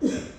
Yeah.